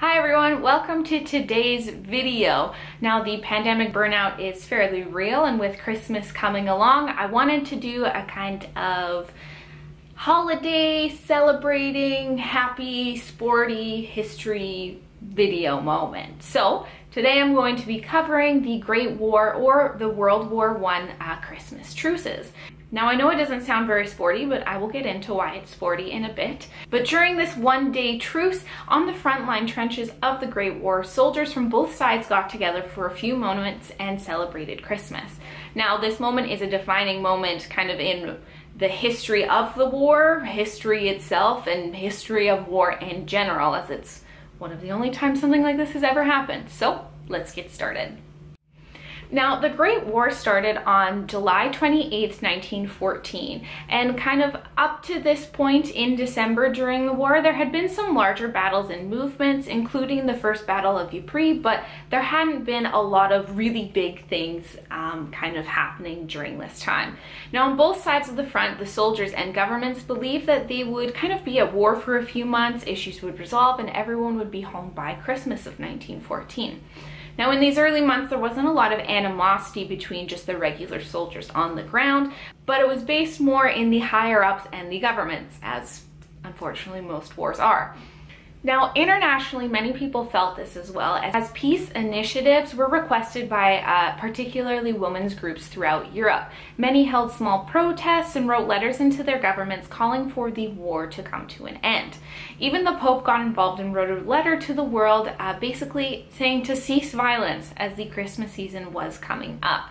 Hi everyone, welcome to today's video. Now the pandemic burnout is fairly real and with Christmas coming along, I wanted to do a kind of holiday celebrating happy sporty history video moment. So today I'm going to be covering the Great War or the World War I uh, Christmas truces. Now I know it doesn't sound very sporty, but I will get into why it's sporty in a bit. But during this one day truce on the front line trenches of the Great War, soldiers from both sides got together for a few moments and celebrated Christmas. Now this moment is a defining moment kind of in the history of the war, history itself, and history of war in general as it's one of the only times something like this has ever happened. So let's get started. Now, the Great War started on July 28, 1914, and kind of up to this point in December during the war, there had been some larger battles and movements, including the First Battle of Ypres, but there hadn't been a lot of really big things um, kind of happening during this time. Now, on both sides of the front, the soldiers and governments believed that they would kind of be at war for a few months, issues would resolve, and everyone would be home by Christmas of 1914. Now in these early months, there wasn't a lot of animosity between just the regular soldiers on the ground, but it was based more in the higher ups and the governments, as unfortunately most wars are. Now, internationally, many people felt this as well, as peace initiatives were requested by uh, particularly women's groups throughout Europe. Many held small protests and wrote letters into their governments calling for the war to come to an end. Even the Pope got involved and wrote a letter to the world, uh, basically saying to cease violence as the Christmas season was coming up.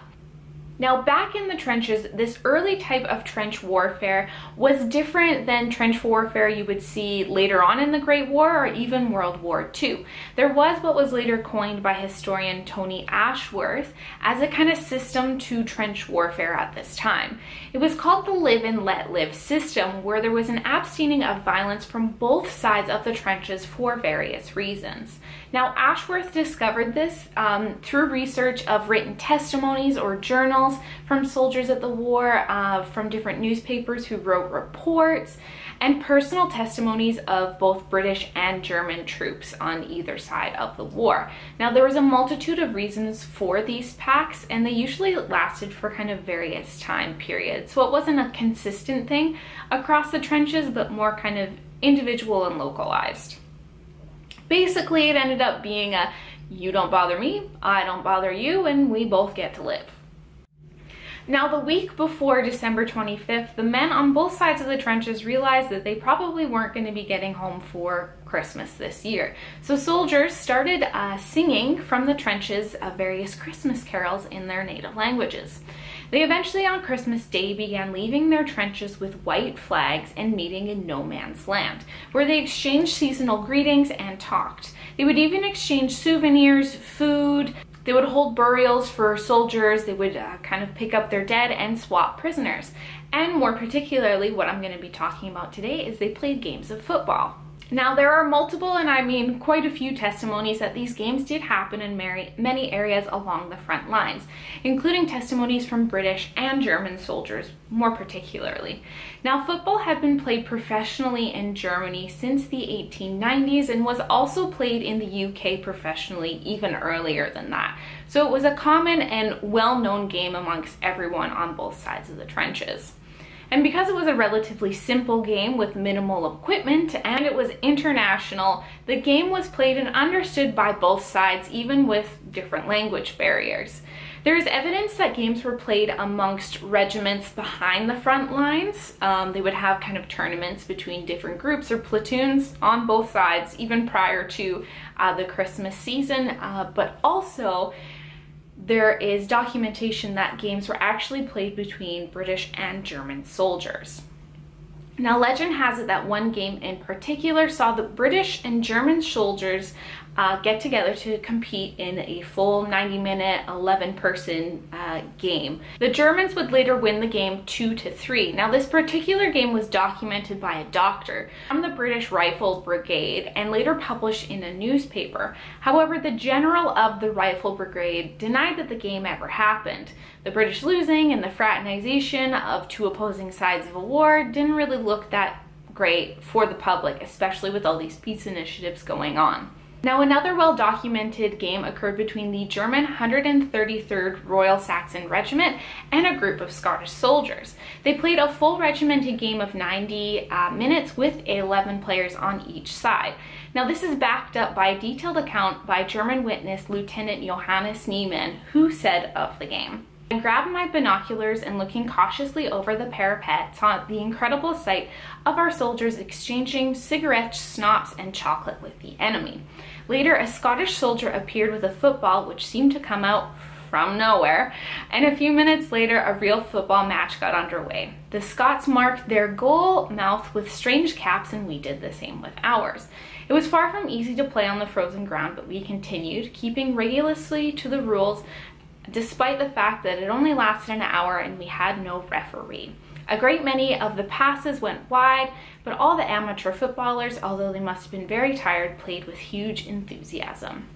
Now back in the trenches, this early type of trench warfare was different than trench warfare you would see later on in the Great War or even World War II. There was what was later coined by historian Tony Ashworth as a kind of system to trench warfare at this time. It was called the live and let live system where there was an abstaining of violence from both sides of the trenches for various reasons. Now Ashworth discovered this um, through research of written testimonies or journals from soldiers at the war, uh, from different newspapers who wrote reports, and personal testimonies of both British and German troops on either side of the war. Now, there was a multitude of reasons for these packs, and they usually lasted for kind of various time periods. So it wasn't a consistent thing across the trenches, but more kind of individual and localized. Basically, it ended up being a you don't bother me, I don't bother you, and we both get to live. Now, the week before December 25th, the men on both sides of the trenches realized that they probably weren't going to be getting home for Christmas this year. So soldiers started uh, singing from the trenches of various Christmas carols in their native languages. They eventually on Christmas Day began leaving their trenches with white flags and meeting in no man's land, where they exchanged seasonal greetings and talked. They would even exchange souvenirs, food, they would hold burials for soldiers, they would uh, kind of pick up their dead and swap prisoners. And more particularly, what I'm going to be talking about today is they played games of football. Now, there are multiple, and I mean quite a few testimonies that these games did happen in many areas along the front lines, including testimonies from British and German soldiers, more particularly. Now, football had been played professionally in Germany since the 1890s and was also played in the UK professionally even earlier than that. So it was a common and well-known game amongst everyone on both sides of the trenches. And because it was a relatively simple game with minimal equipment and it was international, the game was played and understood by both sides, even with different language barriers. There is evidence that games were played amongst regiments behind the front lines. Um, they would have kind of tournaments between different groups or platoons on both sides, even prior to uh, the Christmas season, uh, but also there is documentation that games were actually played between British and German soldiers. Now, legend has it that one game in particular saw the British and German soldiers uh, get together to compete in a full 90 minute 11 person uh, game. The Germans would later win the game 2 to 3. Now this particular game was documented by a doctor from the British Rifle Brigade and later published in a newspaper. However, the general of the Rifle Brigade denied that the game ever happened. The British losing and the fraternization of two opposing sides of a war didn't really look that great for the public, especially with all these peace initiatives going on. Now another well-documented game occurred between the German 133rd Royal Saxon Regiment and a group of Scottish soldiers. They played a full regimented game of 90 uh, minutes with 11 players on each side. Now this is backed up by a detailed account by German witness Lieutenant Johannes Niemann who said of the game. I grabbed my binoculars and looking cautiously over the parapet saw the incredible sight of our soldiers exchanging cigarettes, schnapps, and chocolate with the enemy. Later, a Scottish soldier appeared with a football which seemed to come out from nowhere, and a few minutes later, a real football match got underway. The Scots marked their goal mouth with strange caps, and we did the same with ours. It was far from easy to play on the frozen ground, but we continued, keeping rigorously to the rules despite the fact that it only lasted an hour and we had no referee. A great many of the passes went wide, but all the amateur footballers, although they must have been very tired, played with huge enthusiasm.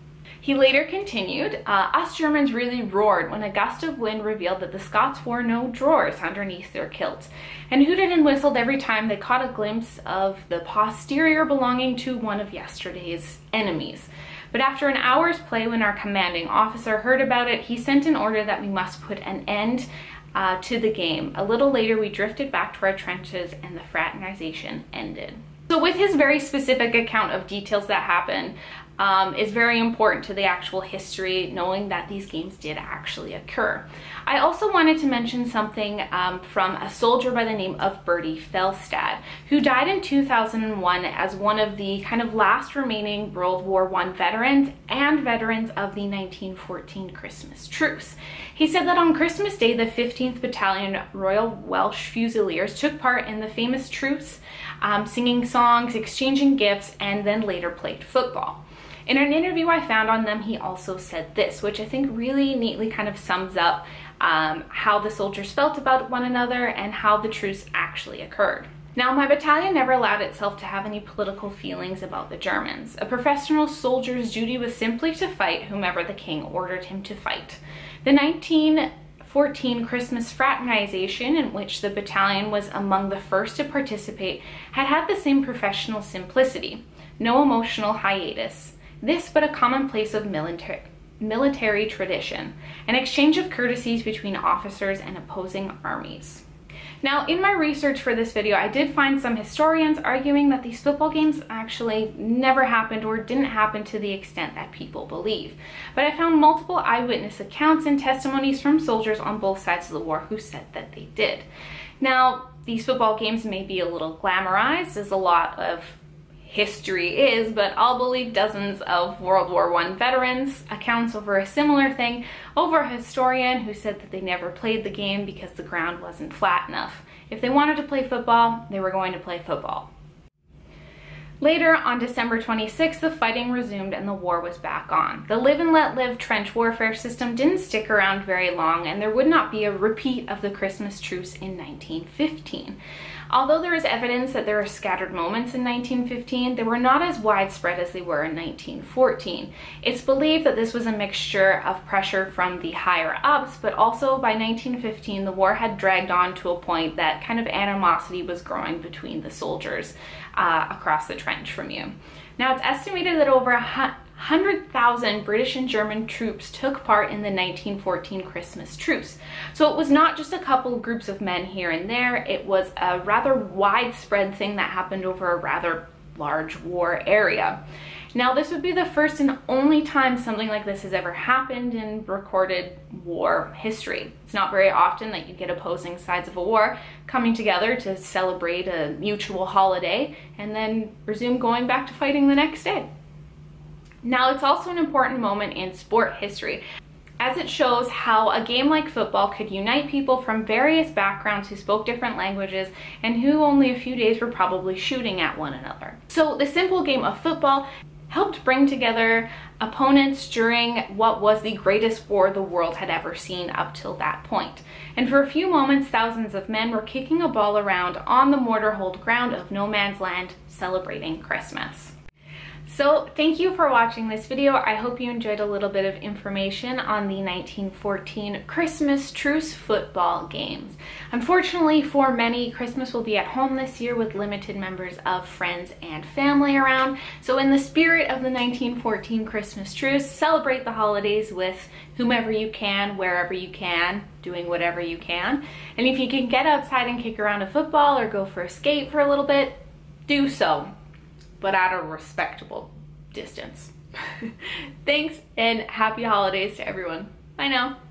He later continued, uh, us Germans really roared when a gust of wind revealed that the Scots wore no drawers underneath their kilts, and hooted and whistled every time they caught a glimpse of the posterior belonging to one of yesterday's enemies. But after an hour's play when our commanding officer heard about it, he sent an order that we must put an end uh, to the game. A little later, we drifted back to our trenches and the fraternization ended. So with his very specific account of details that happened, um, is very important to the actual history, knowing that these games did actually occur. I also wanted to mention something um, from a soldier by the name of Bertie Felstead, who died in 2001 as one of the kind of last remaining World War I veterans and veterans of the 1914 Christmas truce. He said that on Christmas Day, the 15th Battalion Royal Welsh Fusiliers took part in the famous truce, um, singing songs, exchanging gifts, and then later played football. In an interview I found on them, he also said this, which I think really neatly kind of sums up um, how the soldiers felt about one another and how the truce actually occurred. Now, my battalion never allowed itself to have any political feelings about the Germans. A professional soldier's duty was simply to fight whomever the king ordered him to fight. The 1914 Christmas fraternization, in which the battalion was among the first to participate, had had the same professional simplicity. No emotional hiatus. This but a commonplace of military, military tradition, an exchange of courtesies between officers and opposing armies. Now, in my research for this video, I did find some historians arguing that these football games actually never happened or didn't happen to the extent that people believe. But I found multiple eyewitness accounts and testimonies from soldiers on both sides of the war who said that they did. Now, these football games may be a little glamorized, as a lot of history is, but I'll believe dozens of World War I veterans accounts over a similar thing over a historian who said that they never played the game because the ground wasn't flat enough. If they wanted to play football, they were going to play football. Later, on December 26, the fighting resumed and the war was back on. The live and let live trench warfare system didn't stick around very long and there would not be a repeat of the Christmas truce in 1915. Although there is evidence that there are scattered moments in 1915, they were not as widespread as they were in 1914. It's believed that this was a mixture of pressure from the higher ups, but also by 1915 the war had dragged on to a point that kind of animosity was growing between the soldiers uh, across the trench from you. Now it's estimated that over a 100,000 British and German troops took part in the 1914 Christmas truce. So it was not just a couple groups of men here and there, it was a rather widespread thing that happened over a rather large war area. Now this would be the first and only time something like this has ever happened in recorded war history. It's not very often that you get opposing sides of a war coming together to celebrate a mutual holiday and then resume going back to fighting the next day. Now, it's also an important moment in sport history as it shows how a game like football could unite people from various backgrounds who spoke different languages and who only a few days were probably shooting at one another. So the simple game of football helped bring together opponents during what was the greatest war the world had ever seen up till that point. And for a few moments, thousands of men were kicking a ball around on the mortar-hold ground of no man's land, celebrating Christmas. So thank you for watching this video. I hope you enjoyed a little bit of information on the 1914 Christmas Truce football games. Unfortunately for many, Christmas will be at home this year with limited members of friends and family around. So in the spirit of the 1914 Christmas Truce, celebrate the holidays with whomever you can, wherever you can, doing whatever you can. And if you can get outside and kick around a football or go for a skate for a little bit, do so but at a respectable distance. Thanks and happy holidays to everyone. Bye now.